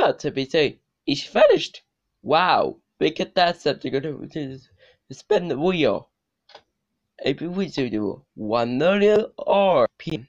about to be saying, it's finished. Wow, look at that something to spin the wheel. Every wizard do one million or pin.